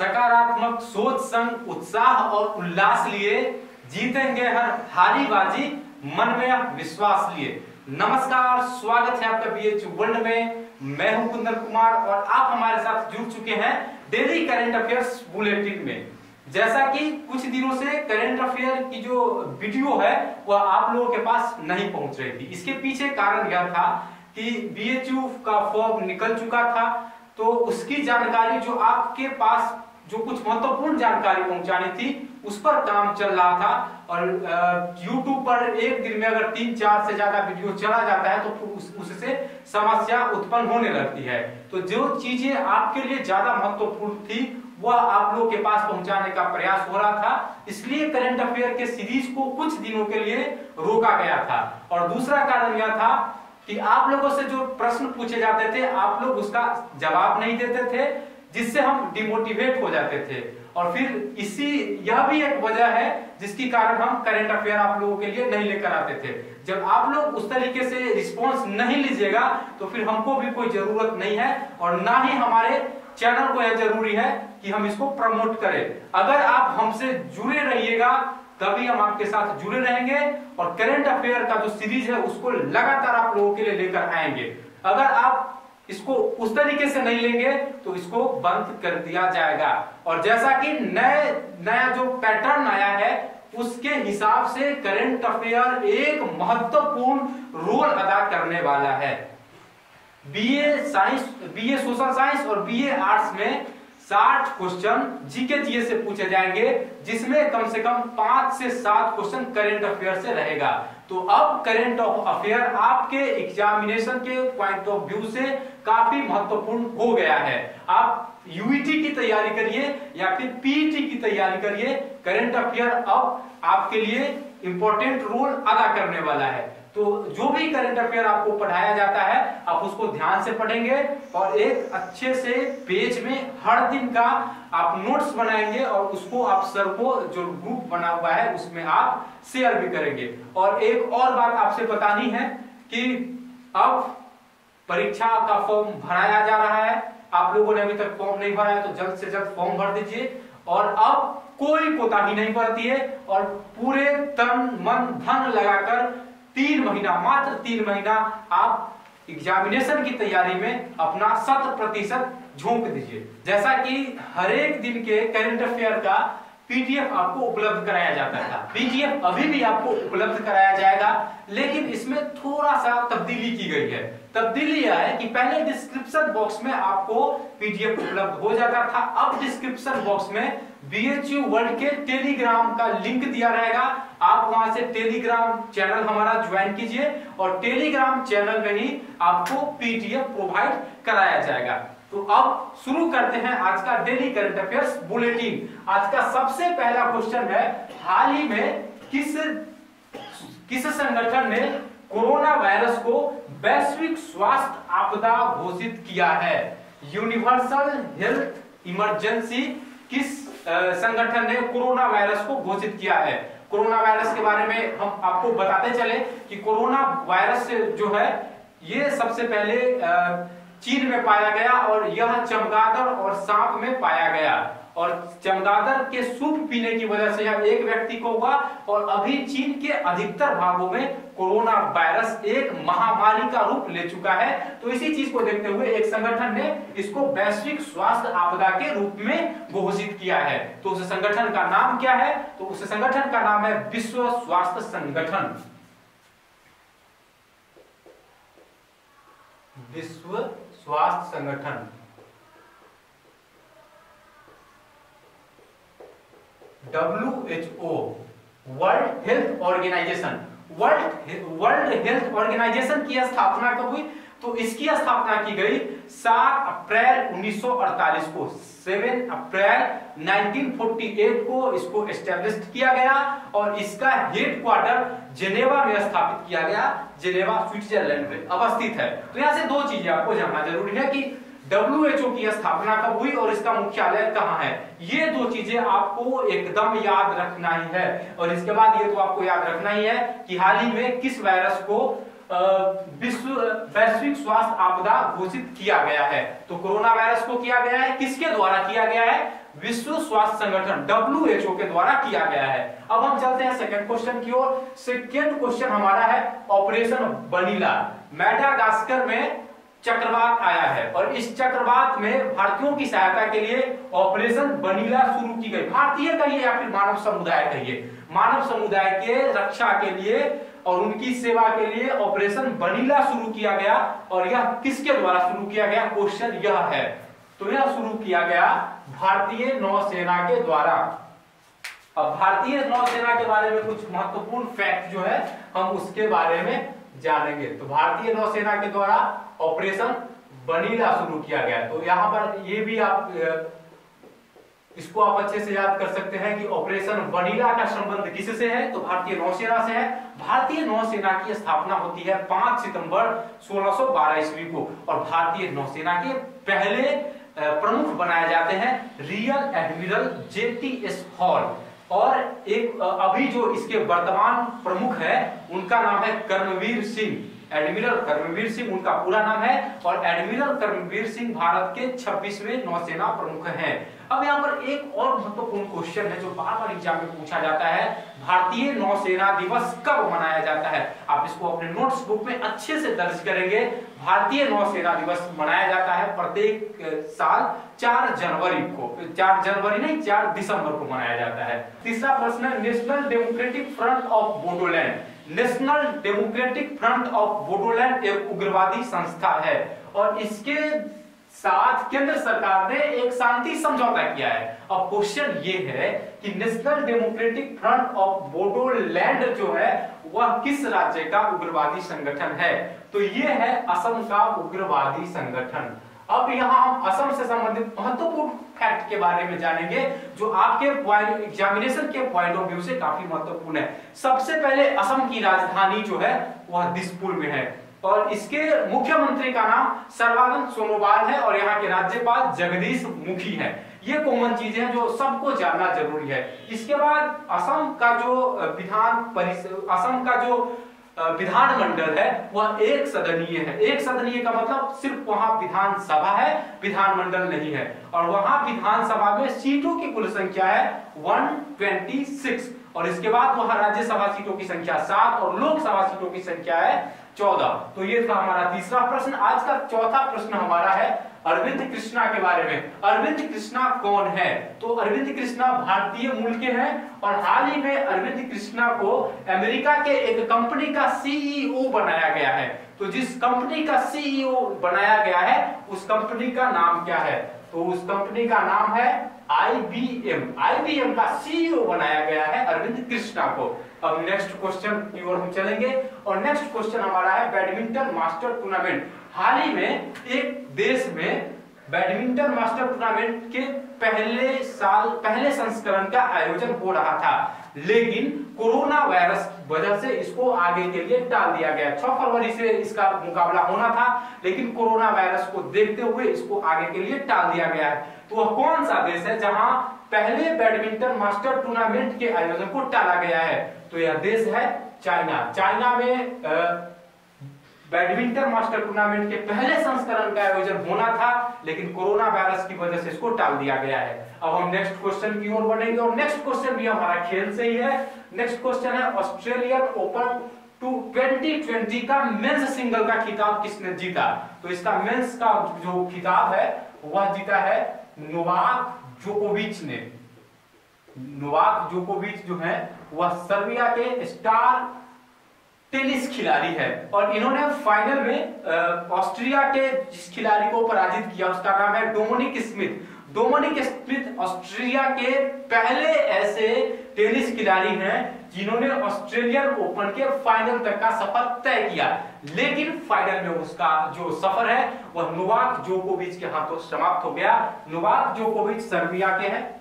सकारात्मक सोच, संग उत्साह और उल्लास लिए जीतेंगे हर हारी बाजी मन में विश्वास लिए। नमस्कार, स्वागत है आपका बीएच वर्ल्ड में। मैं हूँ कुंदन कुमार और आप हमारे साथ जुड़ चुके हैं डेली करंट अफेयर्स बुलेटिन में। जैसा कि कुछ दिनों से करंट अफेयर की जो वीडियो है, वह आप लोगों के पास नहीं पहुँच रही थी। इसके पीछे कारण यह था कि बीएचयू का फॉर्म निकल चुका था तो उसकी जानकारी जो आपके पास जो कुछ महत्वपूर्ण जानकारी पहुंचानी थी उस पर काम चल रहा था और YouTube पर एक दिन में अगर तीन चार से ज़्यादा वीडियो चला जाता है तो उस, उससे समस्या उत्पन्न होने लगती है। तो जो चीज़ें आपके लिए ज़्यादा महत्वपूर्ण थी वह आप लोगों के पास पहुँचाने का प्रयास हो रहा था। इसलिए करंट अफेयर के सीरीज़ को कुछ दिनों के लिए रोका गया था। और दूसरा कारण यह था कि आप लोगों से जो प्रश्न पूछे जाते थे आप लोग उसका जवाब नहीं देते थे। जिससे हम डिमोटिवेट हो जाते थे। और फिर इसी, यह भी एक वजह है जिसके कारण हम करंट अफेयर आप लोगों के लिए नहीं लेकर आते थे। जब आप लोग उस तरीके से रिस्पॉन्स नहीं लीजिएगा तो फिर हमको भी कोई ज़रूरत नहीं है और ना ही हमारे चैनल को यह ज़रूरी है कि हम इसको प्रमोट करें। अगर आप हमसे जुड़े रहिएगा, तभी हम आपके साथ जुड़े रहेंगे और करंट अफेयर का जो सीरीज़ है, उसको लगातार आप लोगों के लिए लेकर आएँगे। अगर आप इसको उस तरीके से नहीं लेंगे तो इसको बंद कर दिया जाएगा। और जैसा कि नए, नया जो पैटर्न आया है, उसके हिसाब से करंट अफेयर एक महत्वपूर्ण रोल अदा करने वाला है। BA science BA social science और बीए आर्ट्स में साठ क्वेश्चन जीके जीए से पूछे जाएँगे, जिसमें कम से कम पाँच से सात क्वेश्चन करेंट अफेयर से रहेगा। तो अब करेंट ऑफ़ अफेयर आपके एग्जामिनेशन के पॉइंट ऑफ़ व्यू से काफ़ी महत्वपूर्ण हो गया है। आप यूईटी की तैयारी करिए या फिर पीईटी की तैयारी करिए। करंट अफेयर अब आपके लिए इंपॉर्टेंट रोल अदा करने वाला है। तो जो भी करंट अफेयर आपको पढ़ाया जाता है, आप उसको ध्यान से पढ़ेंगे और एक अच्छे से पेज में हर दिन का आप नोट्स बनाएँगे और उसको आप सर को जो ग्रुप बना हुआ है, उसमें आप शेयर भी करेंगे। और एक और बात आपसे बतानी है कि अब परीक्षा का फॉर्म भराया जा रहा है। आप लोगों ने अभी तक फॉर्म नहीं भरा है तो जल्द से जल्द फॉर्म भर दीजिए। और अब कोई कोताही नहीं बरती है और पूरे तन, मन, धन लगाकर तीन महीना, मात्र तीन महीना आप एग्जामिनेशन की तैयारी में अपना शत प्रतिशत झोंक दीजिए। जैसा कि हर एक दिन के करंट अफेयर का पीडीएफ आपको उपलब्ध कराया जाता था। पीडीएफ अभी भी आपको उपलब्ध कराया जाएगा, लेकिन इसमें थोड़ा सा तब्दीली की गई है। तब्दीली यह है कि पहले डिस्क्रिप्शन बॉक्स में आपको पीडीएफ उपलब्ध हो जाता था, अब डिस्क्रिप्शन बॉक्स में बीएचयू वर्ल्ड के टेलीग्राम का लिंक दिया रहेगा। आप वहाँ से टेलीग्राम चैनल हमारा ज्वाइन कीजिए और टेलीग्राम चैनल में ही आपको पीडीएफ प्रोवाइड कराया जाएगा। तो अब शुरू करते हैं आज का डेली करंट अफेयर्स बुलेटिन आज का सबसे पहला क्वेश्चन है, हाल ही में किस किस संगठन ने कोरोना वायरस को वैश्विक स्वास्थ्य आपदा घोषित किया है? यूनिवर्सल हेल्थ इमरजेंसी किस संगठन ने कोरोना वायरस को घोषित किया है। कोरोना वायरस के बारे में हम आपको बताते चले कि कोरोना वायरस जो है, ये सबसे पहले चीन में पाया गया और यह चमगादड़ और सांप में पाया गया। और चमगादड़ के सूप पीने की वजह से यह एक व्यक्ति को हुआ और अभी चीन के अधिकतर भागों में कोरोना वायरस एक महामारी का रूप ले चुका है। तो इसी चीज़ को देखते हुए एक संगठन ने इसको वैश्विक स्वास्थ्य आपदा के रूप में घोषित किया है। तो उस संगठन का नाम क्या है? तो उस संगठन का नाम है विश्व स्वास्थ्य संगठन। विश्व स्वास्थ्य संगठन। W H O world health organization world world health organization की स्थापना कब हुई? तो इसकी स्थापना की गई 7 अप्रैल 1948 को। 7 अप्रैल 1948 को इसको एस्टेब्लिश किया गया और इसका हेड क्वार्टर जेनेवा में स्थापित किया गया। जेनेवा, स्विट्जरलैंड में अवस्थित है। तो यहाँ से दो चीज़ें आपको जानना ज़रूरी है कि डब्ल्यूएचओ की स्थापना कब हुई और इसका मुख्यालय कहाँ है? ये दो चीज़ें आपको एकदम याद रखना ही है। और इसके बाद ये तो आपको याद रखना ही है कि हाल ही में किस वायरस को विश्व, वैश्विक स्वास्थ्य आपदा घोषित किया गया है। तो कोरोना वायरस को किया गया है, किसके द्वारा किया गया है? विश्व स्वास्थ्य संगठन डब्ल्यूएचओ के द्वारा किया गया है। अब हम चलते हैं सेकंड क्वेश्चन की ओर। सेकंड क्वेश्चन हमारा है ऑपरेशन बनीला मेडागास्कर में चक्रवात आया है। और इस चक्रवात में भारतीयों की सहायता के लिए ऑपरेशन बनीला शुरू की गई। भारतीय कहिए या फिर मानव समुदाय कहिए। मानव समुदाय के रक्षा के लिए और उनकी सेवा के लिए ऑपरेशन बनीला शुरू किया गया और यह किसके द्वारा शुरू किया गया? क्वेश्चन यह है। तो यह शुरू किया गया भारतीय नौसेना के द्वारा। अब भारतीय नौसेना के बारे में कुछ महत्वपूर्ण फैक्ट जो है, हम उसके बारे में जानेंगे। तो भारतीय नौसेना के द्वारा ऑपरेशन बनीला शुरू किया गया। तो यहाँ पर ये भी आप इसको आप अच्छे से याद कर सकते हैं कि ऑपरेशन वनीला का संबंध किससे है? तो भारतीय नौसेना से है। भारतीय नौसेना की स्थापना होती है 5 सितंबर 1612 ईस्वी को और भारतीय नौसेना के पहले प्रमुख बनाए जाते हैं real admiral JT S Hall. और एक अभी जो इसके वर्तमान प्रमुख है, उनका नाम है कर्मवीर सिंह। एडमिरल कर्मवीर सिंह, उनका पूरा नाम है। और एडमिरल कर्मवीर सिंह भारत के 26वें नौसेना प्रमुख हैं। अब यहाँ पर एक और महत्वपूर्ण क्वेश्चन है जो बार बार एग्ज़ाम में पूछा जाता है। भारतीय नौसेना दिवस कब मनाया जाता है? आप इसको अपने नोट्स बुक में अच्छे से दर्ज करेंगे। भारतीय नौसेना दिवस मनाया जाता है प्रत्येक साल चार जनवरी को, चार जनवरी नहीं, चार दिसंबर को मनाया जाता है। तीसरा प्रश्न है national democratic front of Bodoland national democratic front of Bodoland एक उग्रवादी संस्था है और इसके साथ केंद्र सरकार ने एक शांति समझौता किया है। अब क्वेश्चन ये है कि national democratic front of Bodoland जो है, वह किस राज्य का उग्रवादी संगठन है? तो ये है असम का उग्रवादी संगठन। अब यहाँ हम असम से संबंधित महत्वपूर्ण फैक्ट के बारे में जानेंगे, जो आपके एग्जामिनेशन के पॉइंट ऑफ़ व्यू से काफ़ी महत्वपूर्ण है। सबसे पहले असम की राजधानी जो है, वह दिसपुर में है। और इसके मुख्यमंत्री का नाम सर्वानंद सोनोवाल है और यहाँ के राज्यपाल जगदीश मुखी है। ये कॉमन चीज़ें हैं जो सबको जानना ज़रूरी है। इसके बाद असम का जो विधान परिषद असम का जो विधानमंडल है, वह एक सदनीय है। एक सदनीय का मतलब सिर्फ़ वहाँ विधानसभा है विधानमंडल नहीं है। और वहाँ विधानसभा में सीटों की कुल संख्या है 126 और इसके बाद वहाँ राज्यसभा सीटों की संख्या सात और लोकसभा सीटों की संख्या है चौदह। तो ये था हमारा तीसरा प्रश्न। आज का चौथा प्रश्न हमारा है अरविंद कृष्णा के बारे में। अरविंद कृष्णा कौन है? तो अरविंद कृष्णा भारतीय मूल के हैं और हाल ही में अरविंद कृष्णा को अमेरिका के एक कंपनी का सीईओ बनाया गया है। तो जिस कंपनी का सीईओ बनाया गया है, उस कंपनी का नाम क्या है? तो उस कंपनी का नाम है आईबीएम आईबीएम का सीईओ बनाया गया है अरविंद कृष्णा को। अब नेक्स्ट क्वेश्चन की ओर हम चलेंगे और नेक्स्ट क्वेश्चन हमारा है बैडमिंटन मास्टर टूर्नामेंट। हाल ही में एक देश में बैडमिंटन मास्टर टूर्नामेंट के पहले साल, पहले संस्करण का आयोजन हो रहा था। लेकिन कोरोना वायरस की वजह से इसको आगे के लिए टाल दिया गया। 6 फरवरी से इसका मुकाबला होना था, लेकिन कोरोना वायरस को देखते हुए इसको आगे के लिए टाल दिया गया है। तो वह कौन सा देश है जहाँ पहले बैडमिंटन मास्टर टूर्नामेंट के आयोजन को टाला गया है? तो यह देश है चाइना। चाइना में बैडमिंटन मास्टर टूर्नामेंट के पहले संस्करण का आयोजन होना था, लेकिन कोरोना वायरस की वजह से इसको टाल दिया गया है। अब हम नेक्स्ट क्वेश्चन की ओर बढ़ेंगे और नेक्स्ट क्वेश्चन भी हमारा खेल से ही है। नेक्स्ट क्वेश्चन है ऑस्ट्रेलियन ओपन टू 2020 का मेंस सिंगल का खिताब किसने जीता? तो इसका मेंस का जो खिताब है, वह जीता है नोवाक जोकोविच ने। नोवाक जोकोविच जो है, वह सर्बिया के स्टार टेनिस खिलाड़ी है। और इन्होंने फाइनल में ऑस्ट्रिया के जिस खिलाड़ी को पराजित किया, उसका नाम है Dominic Smith. Dominic Smith Australia के पहले ऐसे टेनिस खिलाड़ी हैं जिन्होंने ऑस्ट्रेलियन ओपन के फाइनल तक का सफ़र तय किया। लेकिन फाइनल में उसका जो सफ़र है, वह नोवाक जोकोविच के हाथों समाप्त हो गया। नोवाक जोकोविच सर्बिया के हैं।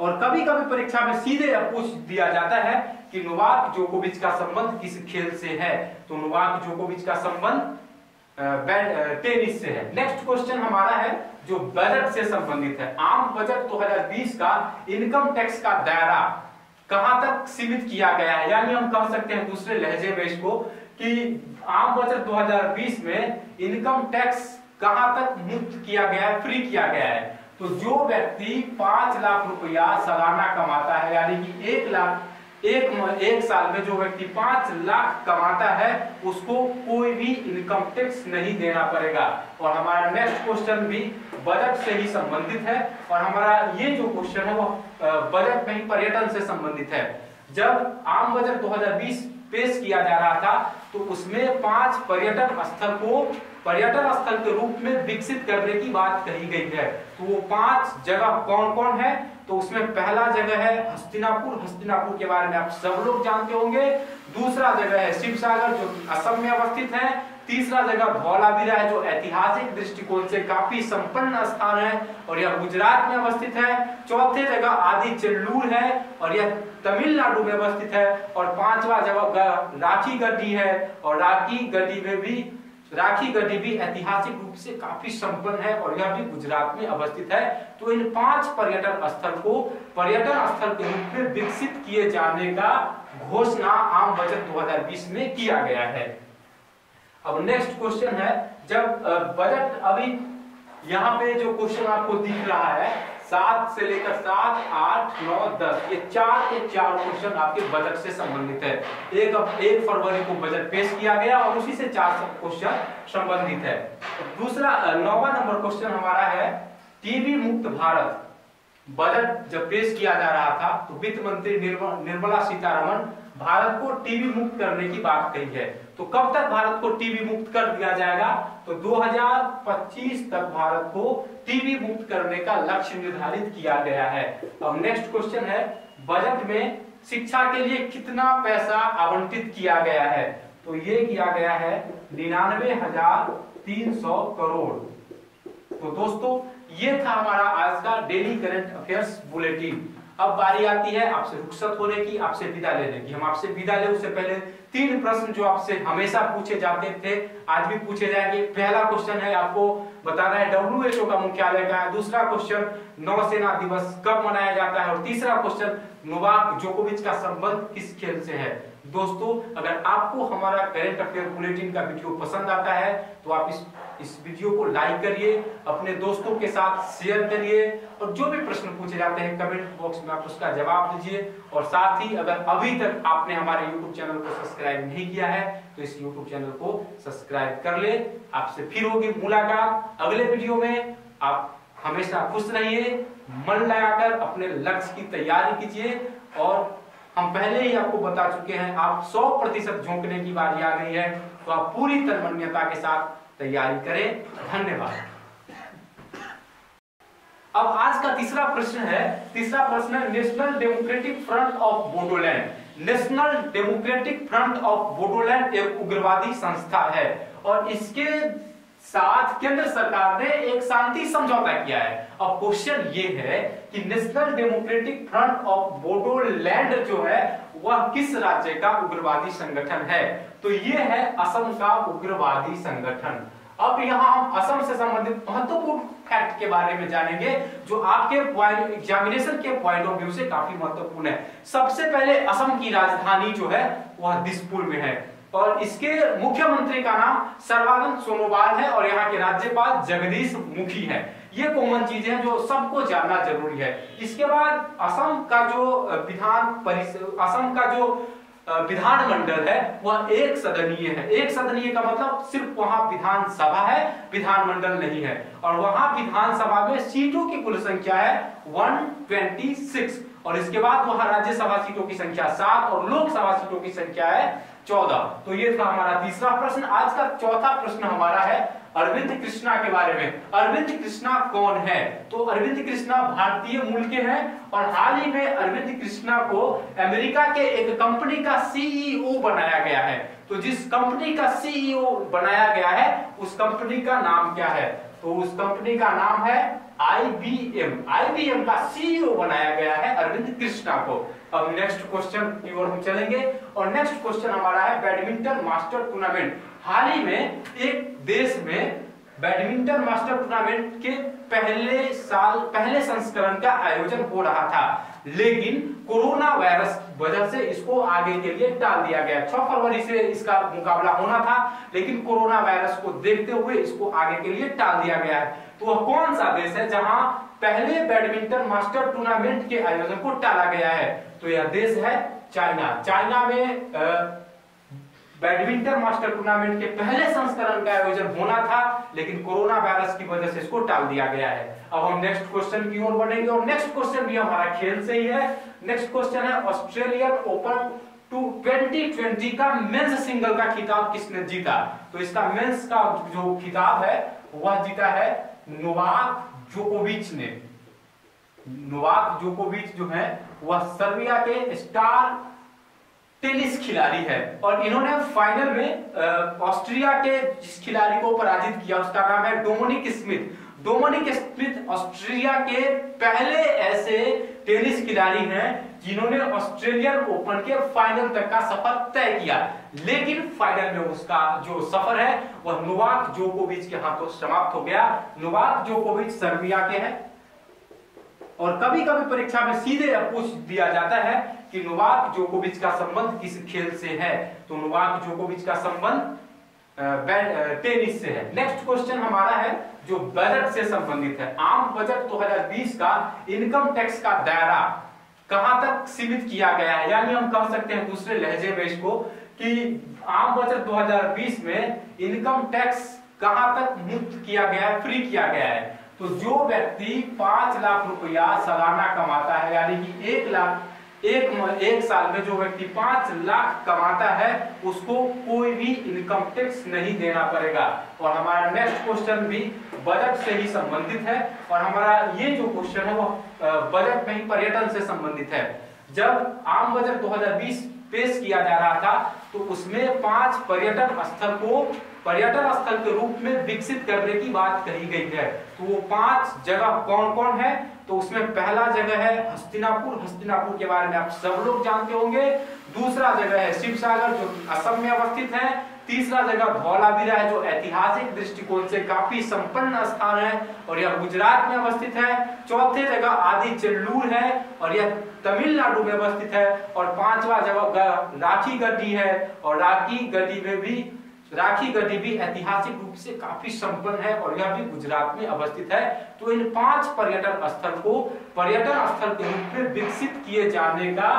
और कभी कभी परीक्षा में सीधे पूछ दिया जाता है कि नोवाक जोकोविच का संबंध किस खेल से है? तो नोवाक जोकोविच का संबंध टेनिस से है। नेक्स्ट क्वेश्चन हमारा है, जो बजट से संबंधित है। आम बजट 2020 का इनकम टैक्स का दायरा कहाँ तक सीमित किया गया है? यानी हम कह सकते हैं दूसरे लहजे में इसको कि आम बजट 2020 में इनकम टैक्स कहाँ तक मुक्त किया गया है? फ्री किया गया है। तो जो व्यक्ति पाँच लाख रुपया सालाना कमाता है, यानी कि एक लाख, एक एक साल में जो व्यक्ति पाँच लाख कमाता है, उसको कोई भी इनकम टैक्स नहीं देना पड़ेगा। और हमारा नेक्स्ट क्वेश्चन भी बजट से ही संबंधित है, और हमारा ये जो क्वेश्चन है वो बजट में ही पर्यटन से संबंधित है। जब आम बजट 2020 पेश किया जा रहा था तो उसमें पाँच पर्यटन स्थल को पर्यटन स्थल के रूप में विकसित करने की बात कही गई है। तो वो पाँच जगह कौन कौन है? तो उसमें पहला जगह है हस्तिनापुर। हस्तिनापुर के बारे में आप सब लोग जानते होंगे। दूसरा जगह है शिव सागर जो असम में अवस्थित है। तीसरा जगह धौलावीरा है, जो ऐतिहासिक दृष्टिकोण से काफ़ी संपन्न स्थान है और यह गुजरात में अवस्थित है। चौथे जगह आदि चेल्लूर है और यह तमिलनाडु में अवस्थित है और पांचवा जगह राखी गड्डी है और राखी गड्डी में भी राखी गढ़ी भी ऐतिहासिक रूप से काफ़ी संपन्न है और यह भी गुजरात में अवस्थित है। तो इन पाँच पर्यटन स्थल को पर्यटन स्थल के रूप में विकसित किए जाने का घोषणा आम बजट 2020 में किया गया है। अब नेक्स्ट क्वेश्चन है, जब बजट अभी यहाँ पे जो क्वेश्चन आपको दिख रहा है, सात से लेकर सात, आठ, नौ, दस, ये चार के चार क्वेश्चन आपके बजट से संबंधित है। एक अब एक फरवरी को बजट पेश किया गया और उसी से चार क्वेश्चन संबंधित है। दूसरा नौवा नंबर क्वेश्चन हमारा है टीबी मुक्त भारत। बजट जब पेश किया जा रहा था तो वित्त मंत्री निर्मला सीतारमन भारत को टीबी मुक्त करने की बात कही है। तो कब तक भारत को टीबी मुक्त कर दिया जाएगा? तो 2025 तक भारत को टीबी मुक्त करने का लक्ष्य निर्धारित किया गया है। अब नेक्स्ट क्वेश्चन है, बजट में शिक्षा के लिए कितना पैसा आवंटित किया गया है? तो ये किया गया है निन्यानवे हज़ार तीन सौ करोड़। तो दोस्तों, ये था हमारा आज का डेली करंट अफेयर्स बुलेटिन अब बारी आती है आपसे रुखसत होने की, आपसे विदा लेने की। हम आपसे विदा ले, उससे पहले तीन प्रश्न जो आपसे हमेशा पूछे जाते थे, आज भी पूछे जाएँगे। पहला क्वेश्चन है, आपको बताना है, डब्ल्यू का मुख्यालय का है? दूसरा क्वेश्चन नौसेना दिवस कब मनाया जाता है? और तीसरा क्वेश्चन नोवाक जोकोविच का संबंध किस खेल से है? दोस्तों, अगर आपको हमारा करेंट अफेयर बुलेटिन का वीडियो पसंद आता है तो आप इस इस वीडियो को लाइक करिए, अपने दोस्तों के साथ शेयर करिए और जो भी प्रश्न पूछे जाते हैं कमेंट बॉक्स में आप उसका जवाब दीजिए। और साथ ही अगर अभी तक आपने हमारे यूट्यूब चैनल को सब्सक्राइब नहीं किया है तो इस यूट्यूब चैनल को सब्सक्राइब कर ले। आपसे फिर होगी मुलाकात। अगले वीडियो में आप हमेशा खुश रहिए, मन लगाकर अपने लक्ष्य की तैयारी कीजिए। और हम पहले ही आपको बता चुके हैं, आप 100 प्रतिशत झोंकने की बारी आ गई है। तो आप पूरी तन्मन्यता के साथ तैयारी करें। धन्यवाद। अब आज का तीसरा प्रश्न है। तीसरा प्रश्न है national democratic front of Bodoland national democratic front of Bodoland एक उग्रवादी संस्था है और इसके साथ केंद्र सरकार ने एक शांति समझौता किया है। अब क्वेश्चन ये है कि national democratic front of Bodoland जो है वह किस राज्य का उग्रवादी संगठन है? तो ये है असम का उग्रवादी संगठन। अब यहाँ हम असम से संबंधित महत्वपूर्ण फैक्ट के बारे में जानेंगे, जो आपके एग्जामिनेशन के पॉइंट ऑफ़ व्यू से काफ़ी महत्वपूर्ण है। सबसे पहले असम की राजधानी जो है, वह दिसपुर में है। और इसके मुख्यमंत्री का नाम सर्वानंद सोनोवाल है और यहाँ के राज्यपाल जगदीश मुखी है। ये कॉमन चीज़ें हैं जो सबको जानना ज़रूरी है। इसके बाद असम का जो विधान परिषद असम का जो विधानमंडल है, वह एक सदनीय है। एक सदनीय का मतलब सिर्फ़ वहाँ विधानसभा है विधानमंडल नहीं है। और वहाँ विधानसभा में सीटों की कुल संख्या है 126 और इसके बाद वहाँ राज्यसभा सीटों की संख्या सात और लोकसभा सीटों की संख्या है चौदह। तो ये था हमारा तीसरा प्रश्न। आज का चौथा प्रश्न हमारा है अरविंद कृष्णा के बारे में। अरविंद कृष्णा कौन है? तो अरविंद कृष्णा भारतीय मूल के हैं और हाल ही में अरविंद कृष्णा को अमेरिका के एक कंपनी का सीईओ बनाया गया है। तो जिस कंपनी का सीईओ बनाया गया है, उस कंपनी का नाम क्या है? तो उस कंपनी का नाम है आईबीएम आईबीएम का सीईओ बनाया गया है अरविंद कृष्णा को। अब नेक्स्ट क्वेश्चन की ओर हम चलेंगे। और नेक्स्ट क्वेश्चन हमारा है बैडमिंटन मास्टर टूर्नामेंट हाल ही में एक देश में बैडमिंटन मास्टर टूर्नामेंट के पहले साल, पहले संस्करण का आयोजन हो रहा था। लेकिन कोरोना वायरस वजह से इसको आगे के लिए टाल दिया गया। 6 फरवरी से इसका मुकाबला होना था, लेकिन कोरोना वायरस को देखते हुए इसको आगे के लिए टाल दिया गया है। तो वह कौन सा देश है जहाँ पहले बैडमिंटन मास्टर टूर्नामेंट के आयोजन को टाला गया है? तो यह देश है चाइना। चाइना में बैडमिंटन मास्टर टूर्नामेंट के पहले संस्करण का आयोजन होना था, लेकिन कोरोना वायरस की वजह से इसको टाल दिया गया है। अब हम नेक्स्ट क्वेश्चन की ओर बढ़ेंगे और नेक्स्ट क्वेश्चन भी हमारा खेल से ही है। नेक्स्ट क्वेश्चन है ऑस्ट्रेलियन ओपन टू 2020 का मेंस सिंगल का खिताब किसने जीता? तो इसका मेंस का जो खिताब है, वह जीता है नोवाक जोकोविच ने। नोवाक जोकोविच जो है, वह सर्बिया के स्टार टेनिस खिलाड़ी है। और इन्होंने फाइनल में ऑस्ट्रिया के जिस खिलाड़ी को पराजित किया, उसका नाम है Dominic Smith. Dominic Smith Austria के पहले ऐसे टेनिस खिलाड़ी हैं जिन्होंने ऑस्ट्रेलियन ओपन के फाइनल तक का सफ़र तय किया। लेकिन फाइनल में उसका जो सफ़र है, वह नोवाक जोकोविच के हाथों तो समाप्त हो गया। नोवाक जोकोविच सर्बिया के हैं। और कभी कभी परीक्षा में सीधे पूछ दिया जाता है कि नोवाक जोकोविच का संबंध किस खेल से है? तो नोवाक जोकोविच का संबंध टेनिस से है। नेक्स्ट क्वेश्चन हमारा है, जो बजट से संबंधित है। आम बजट 2020 का इनकम टैक्स का दायरा कहाँ तक सीमित किया गया है? यानी हम कह सकते हैं दूसरे लहजे में इसको कि आम बजट 2020 में इनकम टैक्स कहाँ तक मुक्त किया गया है? फ्री किया गया है। तो जो व्यक्ति पाँच लाख रुपया सालाना कमाता है, यानी कि एक लाख एक एक साल में जो व्यक्ति पाँच लाख कमाता है, उसको कोई भी इनकम टैक्स नहीं देना पड़ेगा। और हमारा नेक्स्ट क्वेश्चन भी बजट से ही संबंधित है। और हमारा ये जो क्वेश्चन है वो बजट में ही पर्यटन से संबंधित है। जब आम बजट 2020 पेश किया जा रहा था तो उसमें पाँच पर्यटन स्थल को, पर्यटन स्थल के रूप में विकसित करने की बात कही गई है। तो वो पाँच जगह कौन कौन है? तो उसमें पहला जगह है हस्तिनापुर। हस्तिनापुर के बारे में आप सब लोग जानते होंगे। दूसरा जगह है शिव सागर जो असम में अवस्थित है। तीसरा जगह धौलावीरा है, जो ऐतिहासिक दृष्टिकोण से काफ़ी संपन्न स्थान है और यह गुजरात में अवस्थित है। चौथे जगह आदि चेल्लूर है और यह तमिलनाडु में अवस्थित है। और पांचवा जगह राखी गड्डी है और राखी गड्डी में भी राखी गढ़ी भी ऐतिहासिक रूप से काफ़ी संपन्न है और यह भी गुजरात में अवस्थित है। तो इन पाँच पर्यटन स्थल को पर्यटन स्थल के रूप में विकसित किए जाने का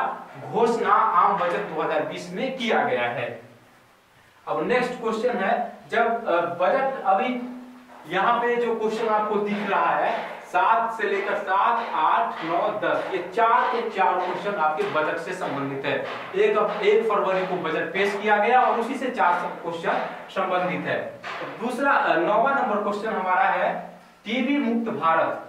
घोषणा आम बजट 2020 में किया गया है। अब नेक्स्ट क्वेश्चन है, जब बजट अभी यहाँ पे जो क्वेश्चन आपको दिख रहा है सात से लेकर सात, आठ, नौ, दस, ये चार के चार क्वेश्चन आपके बजट से संबंधित है। एक एक फरवरी को बजट पेश किया गया और उसी से चार क्वेश्चन संबंधित है। दूसरा नौवा नंबर क्वेश्चन हमारा है टीबी मुक्त भारत।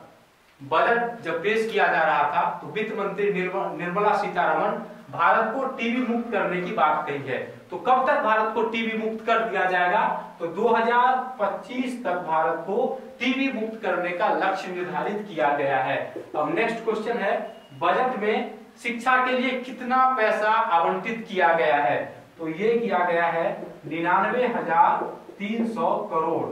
बजट जब पेश किया जा रहा था तो वित्त मंत्री निर्मला सीतारमन भारत को टीबी मुक्त करने की बात कही है। तो कब तक भारत को टीबी मुक्त कर दिया जाएगा? तो 2025 तक भारत को टीबी मुक्त करने का लक्ष्य निर्धारित किया गया है। अब नेक्स्ट क्वेश्चन है, बजट में शिक्षा के लिए कितना पैसा आवंटित किया गया है? तो ये किया गया है निन्यानवे हज़ार तीन सौ करोड़।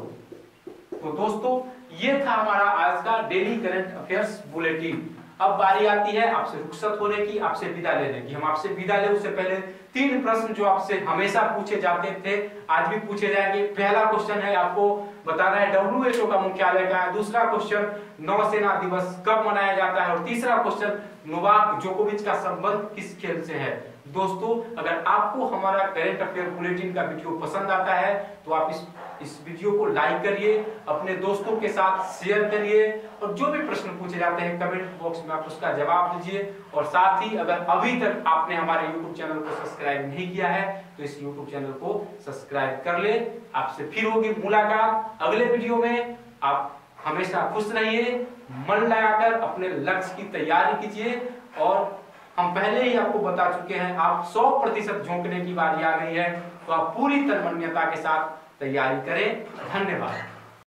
तो दोस्तों, ये था हमारा आज का डेली करंट अफेयर्स बुलेटिन अब बारी आती है आपसे रुखसत होने की, आपसे विदा लेने की। हम आपसे विदा ले, उससे पहले तीन प्रश्न जो आपसे हमेशा पूछे जाते थे, आज भी पूछे जाएँगे। पहला क्वेश्चन है, आपको बताना है, डब्ल्यू का मुख्यालय का है? दूसरा क्वेश्चन नौसेना दिवस कब मनाया जाता है? और तीसरा क्वेश्चन नोवाक जोकोविच का संबंध किस खेल से है? दोस्तों, अगर आपको हमारा करंट अफेयर बुलेटिन का वीडियो पसंद आता है तो आप इस इस वीडियो को लाइक करिए, अपने दोस्तों के साथ शेयर करिए, और जो भी प्रश्न पूछे जाते हैं कमेंट बॉक्स में आप उसका जवाब दीजिए। और साथ ही अगर अभी तक आपने हमारे यूट्यूब चैनल को सब्सक्राइब नहीं किया है तो इस यूट्यूब चैनल को सब्सक्राइब कर ले। आपसे फिर होगी मुलाकात। अगले वीडियो में आप हमेशा खुश रहिए, मन लगाकर अपने लक्ष्य की तैयारी कीजिए, और हम पहले ही आपको बता चुके हैं, आप 100 प्रतिशत झोंकने की बारी आ गई है तो आप पूरी तन्मन्यता के साथ तैयारी करें। धन्यवाद।